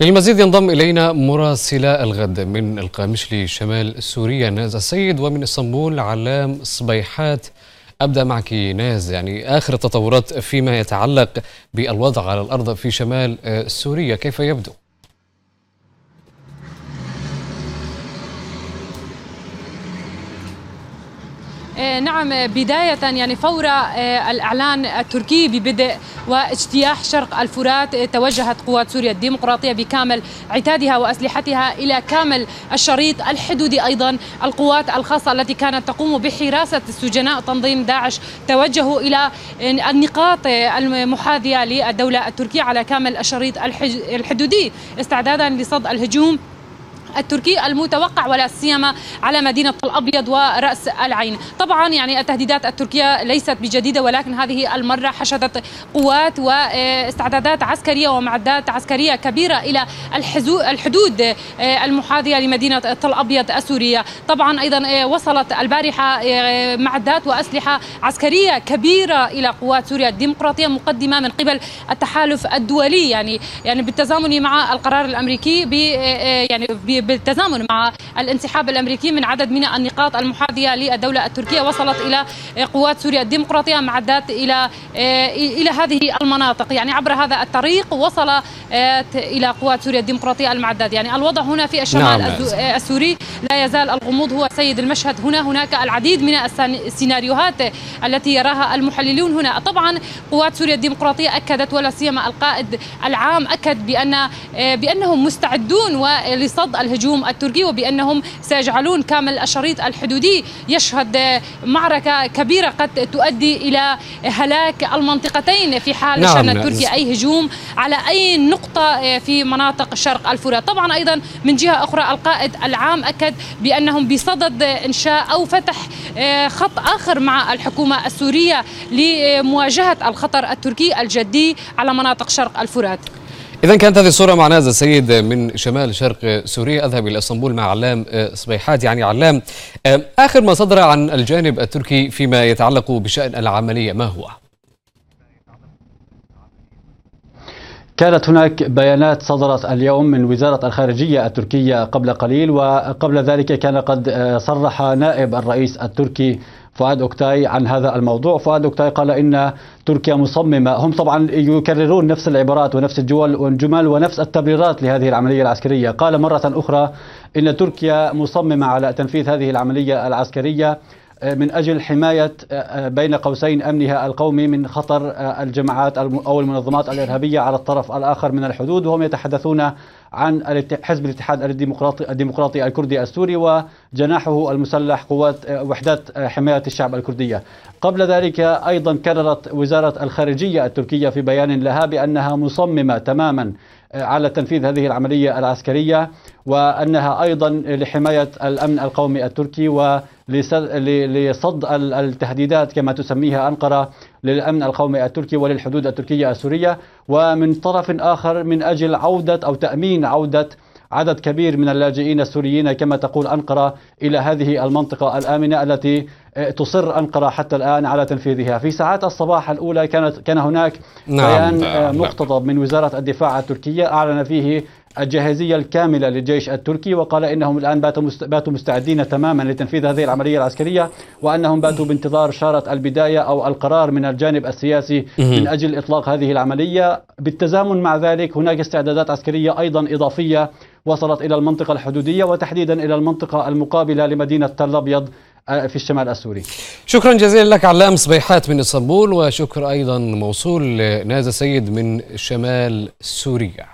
للمزيد ينضم إلينا مراسلة الغد من القامشلي شمال سوريا ناز السيد ومن إسطنبول علام صبيحات أبدأ معك ناز يعني آخر التطورات فيما يتعلق بالوضع على الأرض في شمال سوريا كيف يبدو؟ نعم بداية يعني فور آه، الإعلان التركي ببدء واجتياح شرق الفرات آه، توجهت قوات سوريا الديمقراطية بكامل عتادها وأسلحتها إلى كامل الشريط الحدودي أيضا. القوات الخاصة التي كانت تقوم بحراسة سجناء تنظيم داعش توجهوا إلى النقاط المحاذية للدولة التركية على كامل الشريط الحدودي استعدادا لصد الهجوم. التركي المتوقع ولا سيما على مدينة الأبيض ورأس العين. طبعا يعني التهديدات التركية ليست بجديدة ولكن هذه المرة حشدت قوات واستعدادات عسكرية ومعدات عسكرية كبيرة إلى الحدود المحاذية لمدينة تل أبيض السورية. طبعا أيضا وصلت البارحة معدات وأسلحة عسكرية كبيرة إلى قوات سوريا الديمقراطية مقدمة من قبل التحالف الدولي. يعني يعني بالتزامن مع القرار الأمريكي ب يعني بالتزامن مع الانسحاب الأمريكي من عدد من النقاط المحاذية للدولة التركية. وصلت إلى قوات سوريا الديمقراطية معدات إلى إلى هذه المناطق. يعني عبر هذا الطريق وصل إلى قوات سوريا الديمقراطية المعدات. يعني الوضع هنا في الشمال نعم. السوري لا يزال الغموض هو سيد المشهد. هنا هناك العديد من السيناريوهات التي يراها المحللون هنا. طبعا قوات سوريا الديمقراطية أكدت ولا سيما القائد العام أكد بأن بأنهم مستعدون ولصد الهجوم الهجوم التركي وبأنهم سيجعلون كامل الشريط الحدودي يشهد معركة كبيرة قد تؤدي إلى هلاك المنطقتين في حال نعم شن التركي أي هجوم على أي نقطة في مناطق شرق الفرات طبعا أيضا من جهة أخرى القائد العام أكد بأنهم بصدد إنشاء أو فتح خط آخر مع الحكومة السورية لمواجهة الخطر التركي الجدي على مناطق شرق الفرات. إذا كانت هذه الصورة مع نازل السيد من شمال شرق سوريا أذهب إلى إسطنبول مع علام صبيحات يعني علام آخر ما صدر عن الجانب التركي فيما يتعلق بشأن العملية ما هو؟ كانت هناك بيانات صدرت اليوم من وزارة الخارجية التركية قبل قليل وقبل ذلك كان قد صرح نائب الرئيس التركي فؤاد أوكتاي عن هذا الموضوع. فؤاد أوكتاي قال إن تركيا مصممة. هم طبعا يكررون نفس العبارات ونفس الجمل والجمل ونفس التبريرات لهذه العملية العسكرية. قال مرة أخرى إن تركيا مصممة على تنفيذ هذه العملية العسكرية من أجل حماية بين قوسين أمنها القومي من خطر الجماعات أو المنظمات الإرهابية على الطرف الآخر من الحدود. وهم يتحدثون عن حزب الاتحاد الديمقراطي الديمقراطي الكردي السوري وجناحه المسلح قوات وحدات حماية الشعب الكردية. قبل ذلك أيضا كررت وزارة الخارجية التركية في بيان لها بأنها مصممة تماما على تنفيذ هذه العملية العسكرية وأنها أيضا لحماية الأمن القومي التركي ولصد التهديدات كما تسميها أنقرة للأمن القومي التركي وللحدود التركية السورية. ومن طرف آخر من أجل عودة أو تأمين عودة عدد كبير من اللاجئين السوريين كما تقول أنقرة إلى هذه المنطقة الآمنة التي تصر أنقرة حتى الآن على تنفيذها. في ساعات الصباح الأولى كانت كان هناك نعم بيان نعم مقتضب من وزارة الدفاع التركية أعلن فيه الجاهزية الكاملة للجيش التركي وقال إنهم الآن باتوا مستعدين تماما لتنفيذ هذه العملية العسكرية وأنهم باتوا بانتظار شارة البداية أو القرار من الجانب السياسي من أجل إطلاق هذه العملية. بالتزامن مع ذلك هناك استعدادات عسكرية أيضا إضافية وصلت إلى المنطقة الحدودية وتحديدا إلى المنطقة المقابلة لمدينة تل أبيض آه، في الشمال السوري. شكرا جزيلا لك علام صبيحات من إسطنبول وشكر أيضا موصول لنازا سيد من شمال سوريا.